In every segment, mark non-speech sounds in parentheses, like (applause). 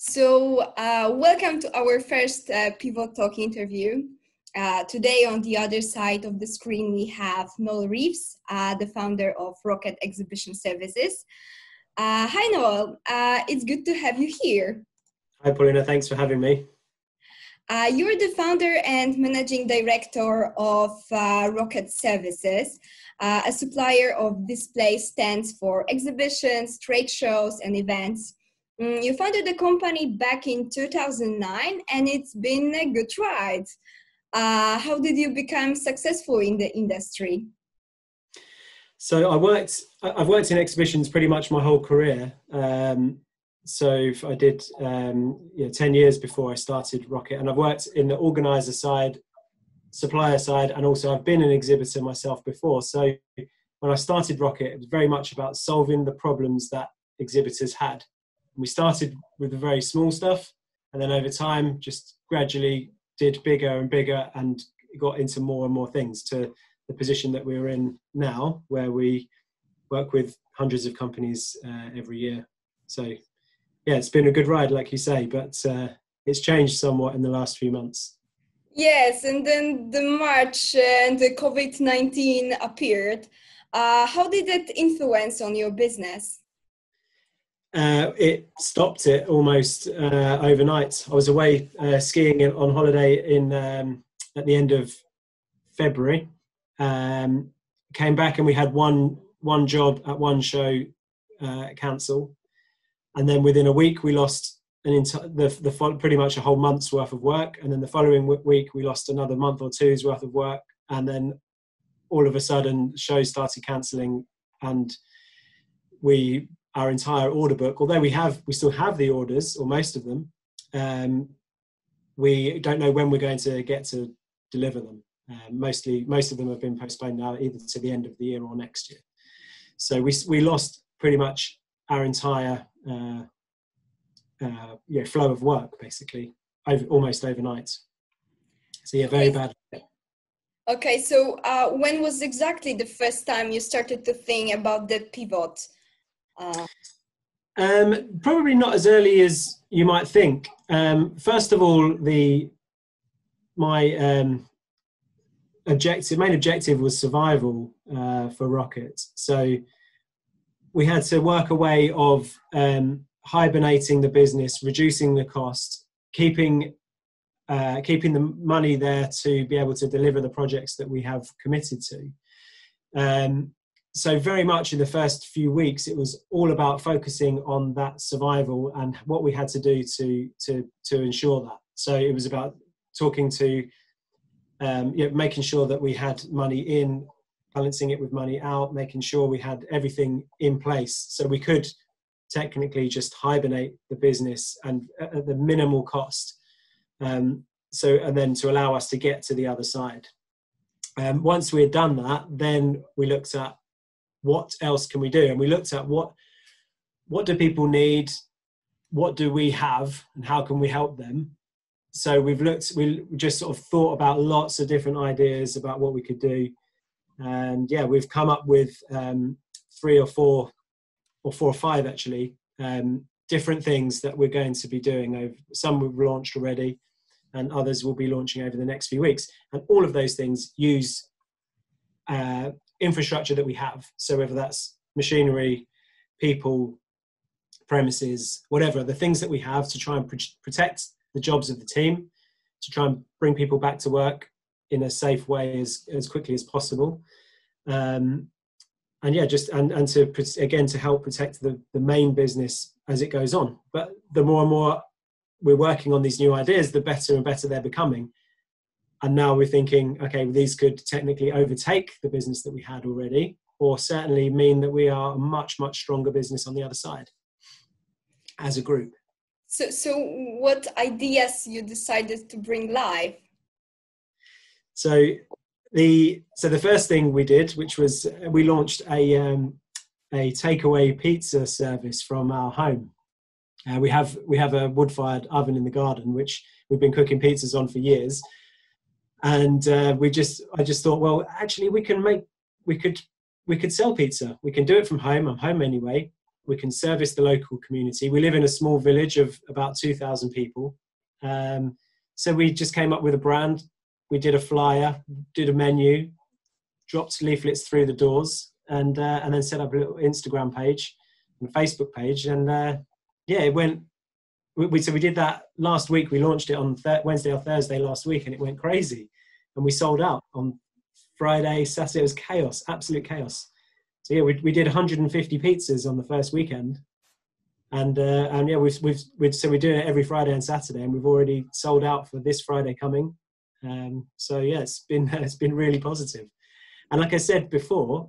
So, uh, welcome to our first uh, Pivot Talk interview. Uh, today, on the other side of the screen, we have Noel Reeves, uh, the founder of Rocket Exhibition Services. Uh, hi, Noel. Uh, it's good to have you here. Hi, Paulina. Thanks for having me. you're the founder and managing director of Rocket Services, a supplier of display stands for exhibitions, trade shows, and events. Mm, you founded the company back in 2009 and it's been a good ride. Uh, how did you become successful in the industry? So I worked. I've worked in exhibitions pretty much my whole career. Um, so I did um, you know, ten years before I started Rocket, and I've worked in the organizer side, supplier side, and also I've been an exhibitor myself before. So when I started Rocket, it was very much about solving the problems that exhibitors had we started with the very small stuff, and then over time, just gradually did bigger and bigger, and got into more and more things to the position that we're in now, where we work with hundreds of companies uh, every year. So, yeah, it's been a good ride, like you say, but uh, it's changed somewhat in the last few months. Yes, and then the March and the COVID 19 appeared. Uh, how did that influence on your business? Uh, it stopped it almost uh, overnight. I was away uh, skiing on holiday in um, at the end of February. Um, came back and we had one one job at one show uh, cancel, and then within a week we lost an entire the, the pretty much a whole month's worth of work, and then the following week we lost another month or two's worth of work, and then all of a sudden shows started cancelling and we our entire order book, although we have we still have the orders or most of them, um, we don't know when we're going to get to deliver them. Uh, mostly, most of them have been postponed now, either to the end of the year or next year. So we we lost pretty much our entire uh, uh, yeah, flow of work basically over, almost overnight. So yeah, very bad. Okay, so uh, when was exactly the first time you started to think about the pivot? Um, probably not as early as you might think. Um, first of all, the my um, objective, main objective, was survival uh, for Rocket. So we had to work a way of um, hibernating the business, reducing the cost, keeping uh, keeping the money there to be able to deliver the projects that we have committed to. Um, so very much in the first few weeks it was all about focusing on that survival and what we had to do to to to ensure that. So it was about talking to um, you know, making sure that we had money in balancing it with money out making sure we had everything in place so we could technically just hibernate the business and at the minimal cost. Um, so and then to allow us to get to the other side. Um, once we had done that then we looked at what else can we do? And we looked at what what do people need, what do we have, and how can we help them. So we've looked, we just sort of thought about lots of different ideas about what we could do, and yeah, we've come up with um, three or four, or four or five actually, um, different things that we're going to be doing. Over some we've launched already, and others will be launching over the next few weeks. And all of those things use uh, infrastructure that we have. So whether that's machinery, people, premises, whatever, the things that we have to try and protect the jobs of the team, to try and bring people back to work in a safe way as, as quickly as possible. Um, and yeah, just and, and to again to help protect the, the main business as it goes on. But the more and more we're working on these new ideas, the better and better they're becoming and now we're thinking okay well, these could technically overtake the business that we had already or certainly mean that we are a much much stronger business on the other side as a group. So so what ideas you decided to bring live? So the so the first thing we did which was we launched a um, a takeaway pizza service from our home. Uh, we have we have a wood fired oven in the garden which we've been cooking pizzas on for years and uh, we just i just thought well actually we can make we could we could sell pizza we can do it from home i'm home anyway we can service the local community. We live in a small village of about 2,000 people. Um, so we just came up with a brand. We did a flyer, did a menu, dropped leaflets through the doors, and uh, and then set up a little Instagram page and Facebook page. And uh, yeah, it went. We, we, so we did that last week. We launched it on th- Wednesday or Thursday last week, and it went crazy. And we sold out on Friday, Saturday. It was chaos, absolute chaos. So yeah, we, we did 150 pizzas on the first weekend, and uh, and yeah, we've, we've we've so we're doing it every Friday and Saturday, and we've already sold out for this Friday coming. Um, so yeah, it's been (laughs) it's been really positive. And like I said before,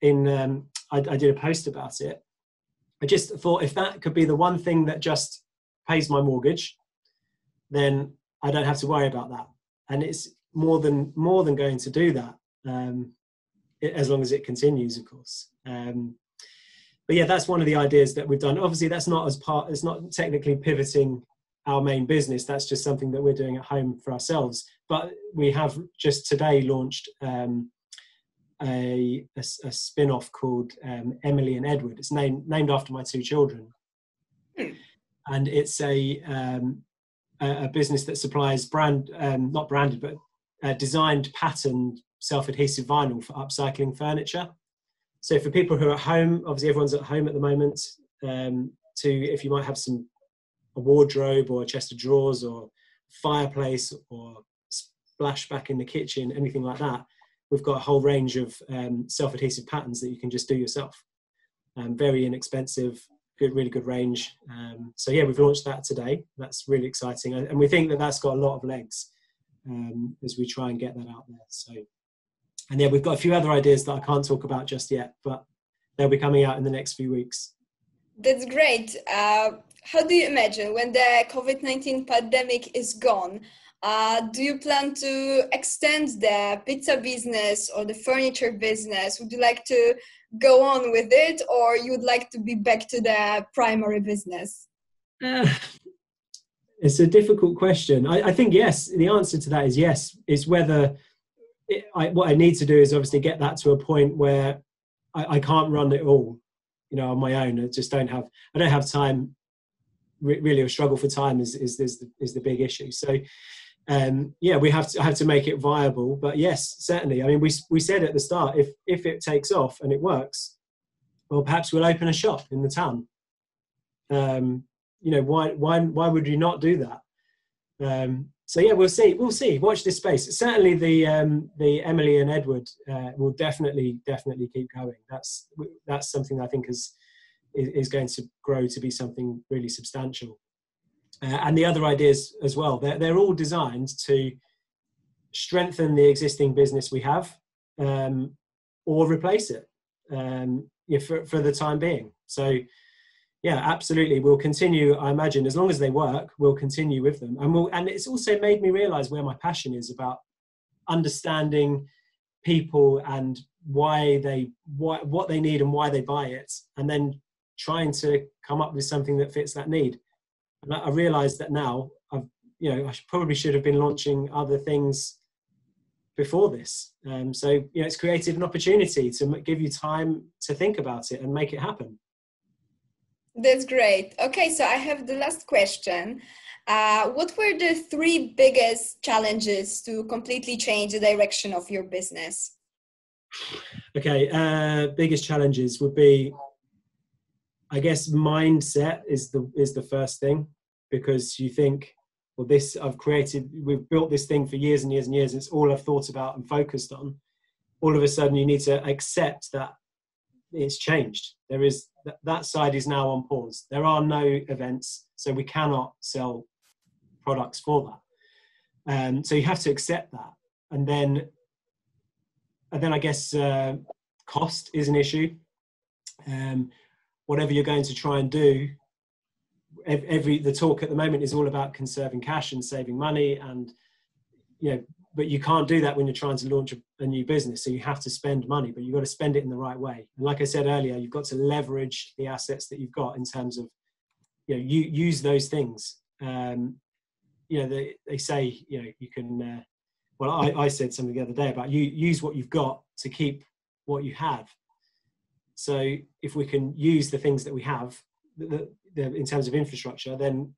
in um, I, I did a post about it. I just thought if that could be the one thing that just pays my mortgage, then I don't have to worry about that. And it's more than more than going to do that. Um, as long as it continues, of course. Um, but yeah, that's one of the ideas that we've done. Obviously, that's not as part. It's not technically pivoting our main business. That's just something that we're doing at home for ourselves. But we have just today launched um, a, a, a, spin-off called um, Emily and Edward. It's named named after my two children, mm. And it's a um, a, business that supplies brand um, not branded but uh, designed patterned self-adhesive vinyl for upcycling furniture. So for people who are at home, obviously everyone's at home at the moment. Um, to if you might have some a wardrobe or a chest of drawers or fireplace or splashback in the kitchen, anything like that, we've got a whole range of um, self-adhesive patterns that you can just do yourself. Um, very inexpensive, good, really good range. Um, so yeah, we've launched that today. That's really exciting, and we think that that's got a lot of legs um, as we try and get that out there. So and yeah, we've got a few other ideas that I can't talk about just yet, but they'll be coming out in the next few weeks. That's great. Uh, how do you imagine when the COVID 19 pandemic is gone? Uh, do you plan to extend the pizza business or the furniture business? Would you like to go on with it, or you would like to be back to the primary business? Uh, it's a difficult question. I, I, think yes. The answer to that is yes. It's whether it, I, what I need to do is obviously get that to a point where I, I, can't run it all, you know, on my own. I just don't have, I don't have time. Re- really, a struggle for time is is is the, is the big issue. So, um, yeah, we have to have to make it viable. But yes, certainly. I mean, we we said at the start, if if it takes off and it works, well, perhaps we'll open a shop in the town. Um, you know, why why why would you not do that? Um, so yeah, we'll see. We'll see. Watch this space. Certainly, the um, the Emily and Edward uh, will definitely definitely keep going. That's that's something I think is is going to grow to be something really substantial. Uh, and the other ideas as well. They're they're all designed to strengthen the existing business we have, um, or replace it. Um, for for the time being. So yeah absolutely we'll continue i imagine as long as they work we'll continue with them and we'll and it's also made me realize where my passion is about understanding people and why they what what they need and why they buy it and then trying to come up with something that fits that need and i realised that now i've you know i probably should have been launching other things before this um, so you know it's created an opportunity to give you time to think about it and make it happen that's great. Okay, so I have the last question. Uh, what were the three biggest challenges to completely change the direction of your business? Okay, uh, biggest challenges would be, I guess, mindset is the is the first thing because you think, well, this I've created, we've built this thing for years and years and years. It's all I've thought about and focused on. All of a sudden, you need to accept that it's changed. There is that side is now on pause. There are no events, so we cannot sell products for that. Um, so you have to accept that, and then, and then I guess uh, cost is an issue. Um, whatever you're going to try and do, every the talk at the moment is all about conserving cash and saving money, and you know but you can't do that when you're trying to launch a, new business. So you have to spend money, but you've got to spend it in the right way. And like I said earlier, you've got to leverage the assets that you've got in terms of, you know, you use those things. Um, you know, they, they say, you know, you can, uh, well, I, I said something the other day about you use what you've got to keep what you have. So if we can use the things that we have the, the, in terms of infrastructure, then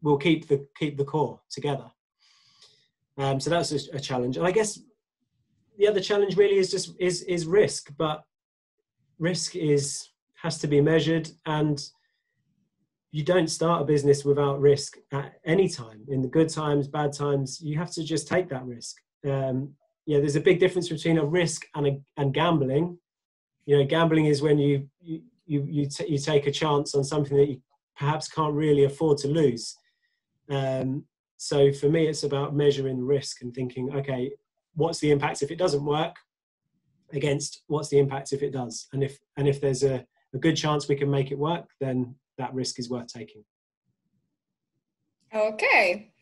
we'll keep the keep the core together. Um, so that's a, a challenge, and I guess the other challenge really is just is is risk, but risk is has to be measured and you don't start a business without risk at any time. In the good times bad times you have to just take that risk. Um, yeah there's a big difference between a risk and a, and gambling you know gambling is when you you you you, take a chance on something that you perhaps can't really afford to lose. Um, so for me it's about measuring risk and thinking okay what's the impact if it doesn't work against what's the impact if it does? And if and if there's a, a good chance we can make it work then that risk is worth taking. Okay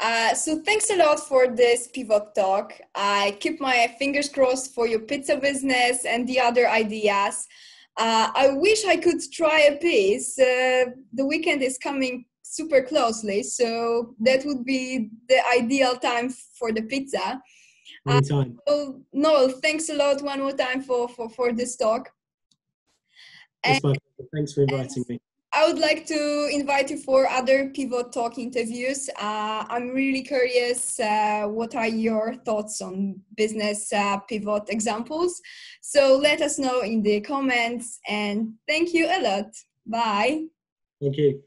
uh, so thanks a lot for this pivot talk i keep my fingers crossed for your pizza business and the other ideas uh, i wish i could try a piece uh, the weekend is coming super closely so that would be the ideal time for the pizza Anytime. Uh, Noel, thanks a lot one more time for, for, for this talk. And, Thanks for inviting me. I would like to invite you for other Pivot Talk interviews. Uh, I'm really curious uh, what are your thoughts on business uh, pivot examples. So let us know in the comments and thank you a lot. Bye. Thank you.